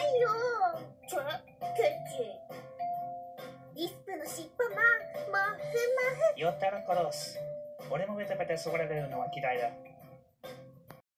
ないよ。ちょクッチ。リスプの尻尾ももふもふ。よったら殺す俺もベタベタそこられるのは嫌いだ。